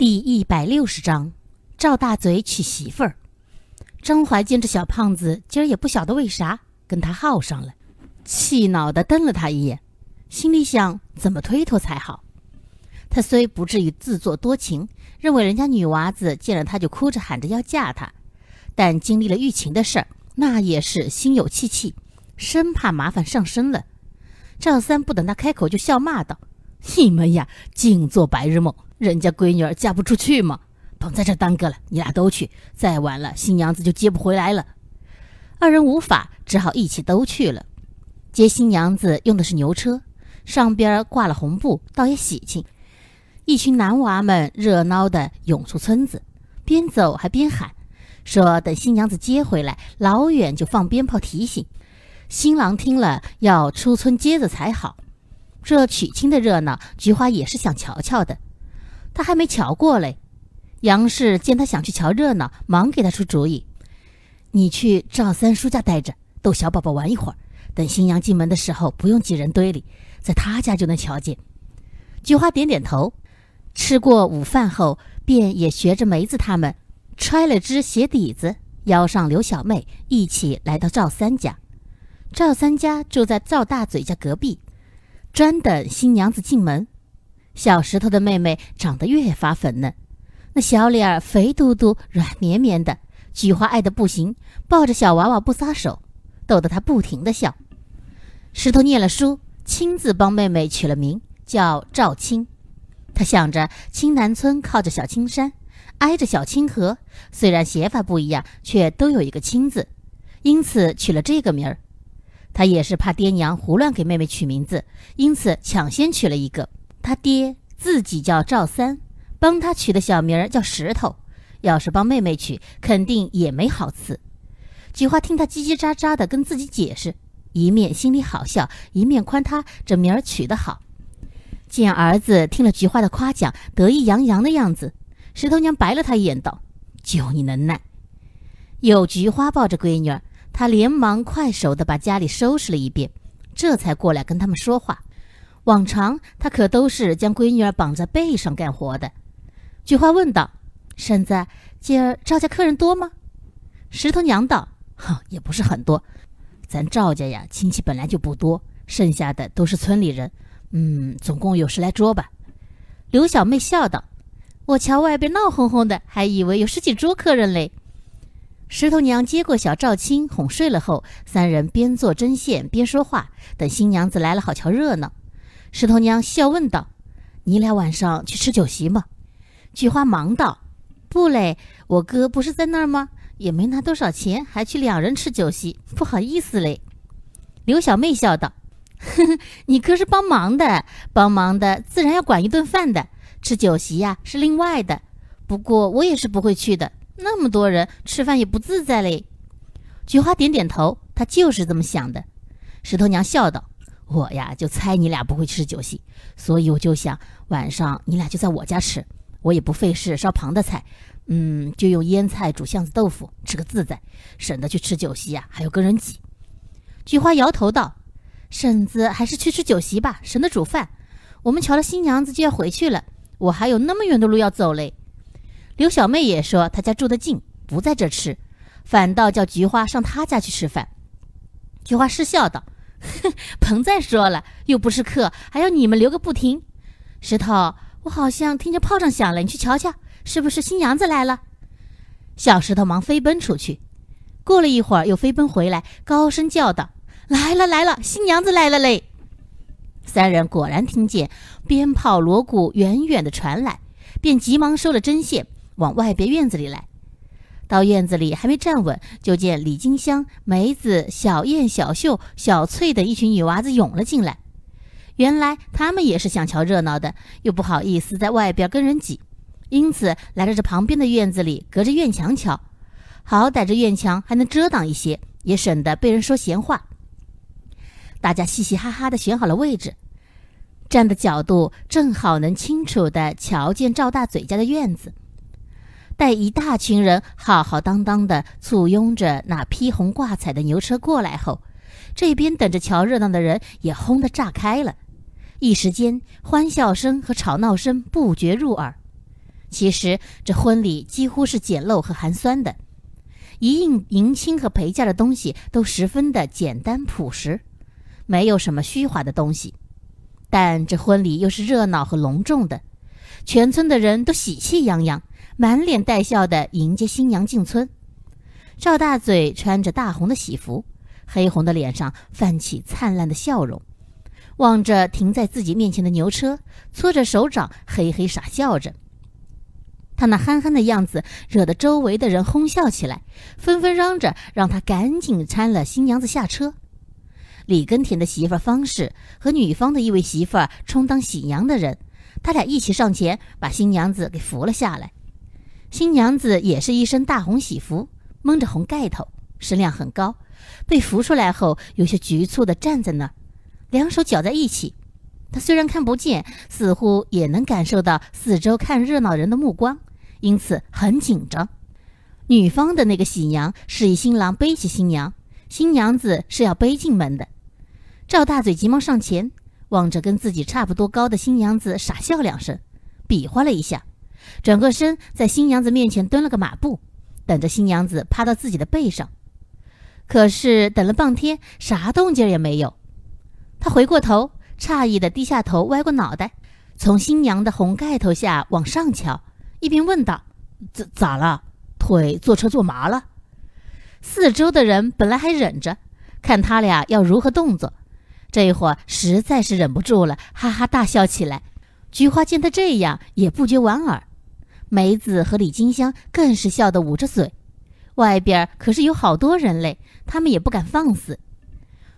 第一百六十章，赵大嘴娶媳妇儿。张怀见这小胖子今儿也不晓得为啥跟他耗上了，气恼地瞪了他一眼，心里想怎么推脱才好。他虽不至于自作多情，认为人家女娃子见了他就哭着喊着要嫁他，但经历了玉琴的事儿，那也是心有戚戚，生怕麻烦上身了。赵三不等他开口，就笑骂道：“你们呀，净做白日梦。”人家闺女儿嫁不出去吗？甭在这耽搁了，你俩都去，再晚了新娘子就接不回来了。二人无法，只好一起都去了。接新娘子用的是牛车，上边挂了红布，倒也喜庆。一群男娃们热闹地涌出村子，边走还边喊，说等新娘子接回来，老远就放鞭炮提醒。新郎听了要出村接着才好。这娶亲的热闹，菊花也是想瞧瞧的。他还没瞧过嘞，杨氏见他想去瞧热闹，忙给他出主意：“你去赵三叔家待着，逗小宝宝玩一会儿。等新娘进门的时候，不用挤人堆里，在他家就能瞧见。”菊花点点头。吃过午饭后，便也学着梅子他们揣了只鞋底子，邀上刘小妹一起来到赵三家。赵三家住在赵大嘴家隔壁，专等新娘子进门。小石头的妹妹长得越发粉嫩，那小脸儿肥嘟嘟、软绵绵的，菊花爱的不行，抱着小娃娃不撒手，逗得她不停的笑。石头念了书，亲自帮妹妹取了名叫赵青。他想着青南村靠着小青山，挨着小青河，虽然写法不一样，却都有一个青字，因此取了这个名儿。他也是怕爹娘胡乱给妹妹取名字，因此抢先取了一个。他爹自己叫赵三，帮他取的小名儿叫石头。要是帮妹妹取，肯定也没好词。菊花听他叽叽喳喳的跟自己解释，一面心里好笑，一面夸他这名儿取得好。见儿子听了菊花的夸奖，得意洋洋的样子，石头娘白了他一眼，道：“就你能耐。”有菊花抱着闺女儿，他连忙快手的把家里收拾了一遍，这才过来跟他们说话。往常他可都是将闺女儿绑在背上干活的。菊花问道：“婶子，今儿赵家客人多吗？”石头娘道：“哼，也不是很多。咱赵家呀，亲戚本来就不多，剩下的都是村里人。嗯，总共有十来桌吧。”刘小妹笑道：“我瞧外边闹哄哄的，还以为有十几桌客人嘞。”石头娘接过小赵青哄睡了后，三人边做针线边说话，等新娘子来了，好瞧热闹。石头娘笑问道：“你俩晚上去吃酒席吗？”菊花忙道：“不嘞，我哥不是在那儿吗？也没拿多少钱，还去两人吃酒席，不好意思嘞。”刘小妹笑道：“呵呵，你哥是帮忙的，帮忙的自然要管一顿饭的，吃酒席呀是另外的。不过我也是不会去的，那么多人吃饭也不自在嘞。”菊花点点头，她就是这么想的。石头娘笑道。我呀，就猜你俩不会吃酒席，所以我就想晚上你俩就在我家吃，我也不费事烧旁的菜，嗯，就用腌菜煮巷子豆腐，吃个自在，省得去吃酒席呀，还要跟人挤。菊花摇头道：“婶子还是去吃酒席吧，省得煮饭。我们瞧了新娘子就要回去了，我还有那么远的路要走嘞。”刘小妹也说她家住得近，不在这吃，反倒叫菊花上她家去吃饭。菊花失笑道。哼，甭再说了，又不是客，还要你们留个不停。石头，我好像听见炮仗响了，你去瞧瞧，是不是新娘子来了？小石头忙飞奔出去，过了一会儿又飞奔回来，高声叫道：“来了来了，新娘子来了嘞！”三人果然听见鞭炮锣鼓远远的传来，便急忙收了针线，往外边院子里来。到院子里还没站稳，就见李金香、梅子、小燕、小秀、小翠等一群女娃子涌了进来。原来她们也是想瞧热闹的，又不好意思在外边跟人挤，因此来到这旁边的院子里，隔着院墙瞧。好歹这院墙还能遮挡一些，也省得被人说闲话。大家嘻嘻哈哈地选好了位置，站的角度正好能清楚地瞧见赵大嘴家的院子。待一大群人浩浩荡荡地簇拥着那披红挂彩的牛车过来后，这边等着瞧热闹的人也轰得炸开了。一时间，欢笑声和吵闹声不绝入耳。其实这婚礼几乎是简陋和寒酸的，一应迎亲和陪嫁的东西都十分的简单朴实，没有什么虚华的东西。但这婚礼又是热闹和隆重的，全村的人都喜气洋洋，满脸带笑的迎接新娘进村。赵大嘴穿着大红的喜服，黑红的脸上泛起灿烂的笑容，望着停在自己面前的牛车，搓着手掌，嘿嘿傻笑着。他那憨憨的样子，惹得周围的人哄笑起来，纷纷嚷着让他赶紧搀了新娘子下车。李根田的媳妇方氏和女方的一位媳妇儿充当喜娘的人，他俩一起上前把新娘子给扶了下来。新娘子也是一身大红喜服，蒙着红盖头，身量很高，被扶出来后有些局促地站在那儿，两手绞在一起。他虽然看不见，似乎也能感受到四周看热闹人的目光。因此很紧张。女方的那个喜娘示意新郎背起新娘，新娘子是要背进门的。赵大嘴急忙上前，望着跟自己差不多高的新娘子傻笑两声，比划了一下，转过身在新娘子面前蹲了个马步，等着新娘子趴到自己的背上。可是等了半天，啥动静也没有。他回过头，诧异的低下头，歪过脑袋，从新娘的红盖头下往上瞧。一边问道：“咋咋了？腿坐车坐麻了？”四周的人本来还忍着，看他俩要如何动作，这一会儿实在是忍不住了，哈哈大笑起来。菊花见他这样，也不觉莞尔。梅子和李金香更是笑得捂着嘴。外边可是有好多人嘞，他们也不敢放肆。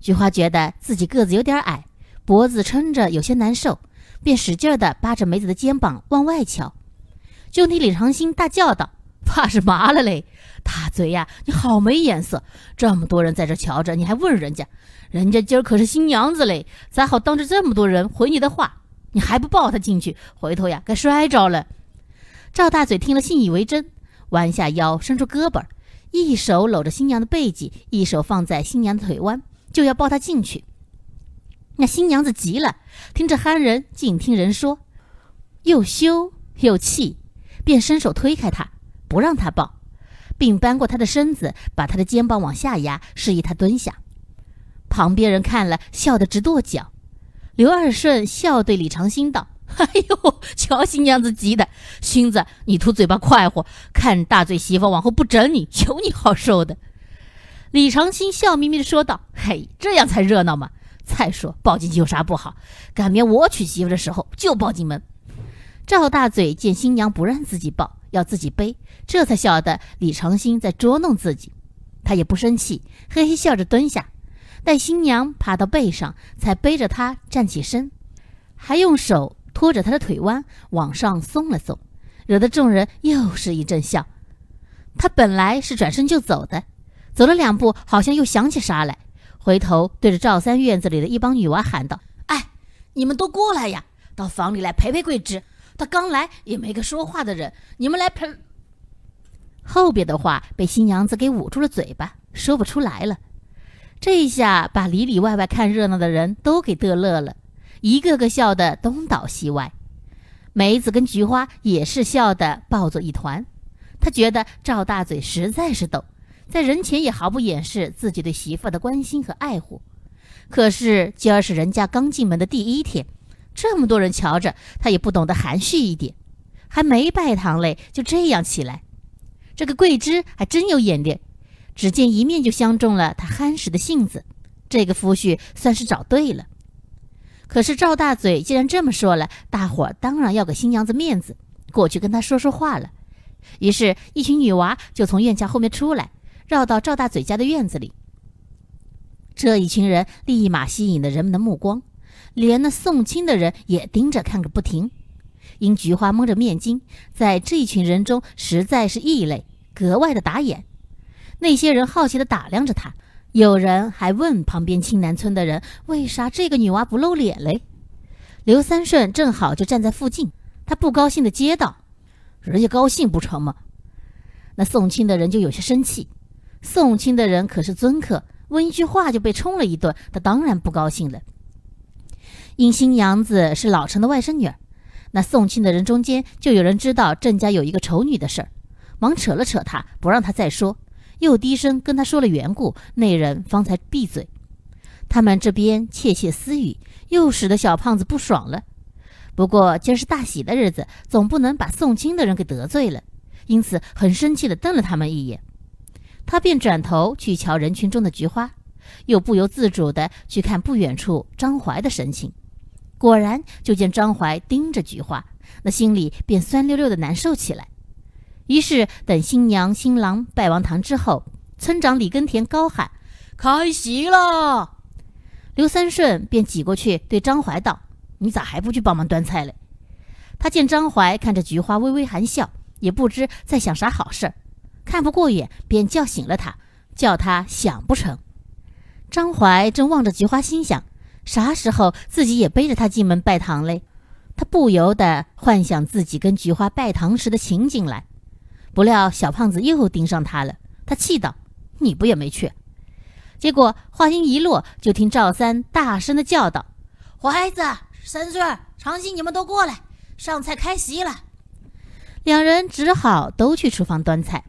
菊花觉得自己个子有点矮，脖子撑着有些难受，便使劲儿地扒着梅子的肩膀往外瞧。就听李长兴大叫道：“怕是麻了嘞！大嘴呀，你好没眼色！这么多人在这瞧着，你还问人家？人家今儿可是新娘子嘞，咋好当着这么多人回你的话？你还不抱她进去？回头呀，该摔着了！”赵大嘴听了信以为真，弯下腰，伸出胳膊，一手搂着新娘的背脊，一手放在新娘的腿弯，就要抱她进去。那新娘子急了，听着憨人，竟听人说，又羞又气。便伸手推开他，不让他抱，并扳过他的身子，把他的肩膀往下压，示意他蹲下。旁边人看了，笑得直跺脚。刘二顺笑对李长兴道：“ 哎呦，瞧新娘子急的，星子，你图嘴巴快活，看大嘴媳妇往后不整你，有你好受的。”李长兴笑眯眯地说道：“嘿，这样才热闹嘛！再说抱进去有啥不好？赶明我娶媳妇的时候就抱进门。”赵大嘴见新娘不让自己抱，要自己背，这才晓得李长兴在捉弄自己。他也不生气，嘿嘿笑着蹲下，待新娘爬到背上，才背着她站起身，还用手拖着他的腿弯往上松了松，惹得众人又是一阵笑。他本来是转身就走的，走了两步，好像又想起啥来，回头对着赵三院子里的一帮女娃喊道：“哎，你们都过来呀，到房里来陪陪桂枝。”他刚来也没个说话的人，你们来陪。后边的话被新娘子给捂住了嘴巴，说不出来了。这一下把里里外外看热闹的人都给乐乐了，一个个笑得东倒西歪。梅子跟菊花也是笑得抱作一团。他觉得赵大嘴实在是逗，在人前也毫不掩饰自己对媳妇的关心和爱护。可是今儿是人家刚进门的第一天。这么多人瞧着，他也不懂得含蓄一点，还没拜堂嘞，就这样起来。这个桂枝还真有眼力，只见一面就相中了他憨实的性子。这个夫婿算是找对了。可是赵大嘴既然这么说了，大伙儿当然要给新娘子面子，过去跟她说说话了。于是，一群女娃就从院墙后面出来，绕到赵大嘴家的院子里。这一群人立马吸引了人们的目光。连那送亲的人也盯着看个不停，因菊花蒙着面巾，在这一群人中实在是异类，格外的打眼。那些人好奇地打量着他，有人还问旁边青南村的人：“为啥这个女娃不露脸嘞？”刘三顺正好就站在附近，他不高兴地接道：“人家高兴不成吗？”那送亲的人就有些生气，送亲的人可是尊客，问一句话就被冲了一顿，他当然不高兴了。因新娘子是老陈的外甥女儿，那送亲的人中间就有人知道郑家有一个丑女的事儿，忙扯了扯他，不让他再说，又低声跟他说了缘故，那人方才闭嘴。他们这边窃窃私语，又使得小胖子不爽了。不过今儿是大喜的日子，总不能把送亲的人给得罪了，因此很生气地瞪了他们一眼。他便转头去瞧人群中的菊花，又不由自主地去看不远处张怀的神情。果然，就见张怀盯着菊花，那心里便酸溜溜的难受起来。于是，等新娘新郎拜完堂之后，村长李根田高喊：“开席了！”刘三顺便挤过去对张怀道：“你咋还不去帮忙端菜嘞？”他见张怀看着菊花微微含笑，也不知在想啥好事儿，看不过眼，便叫醒了他，叫他想不成。张怀正望着菊花，心想。啥时候自己也背着他进门拜堂嘞？他不由得幻想自己跟菊花拜堂时的情景来。不料小胖子又盯上他了，他气道：“你不也没去？”结果话音一落，就听赵三大声的叫道：“怀子、三顺、长兴，你们都过来，上菜开席了。”两人只好都去厨房端菜。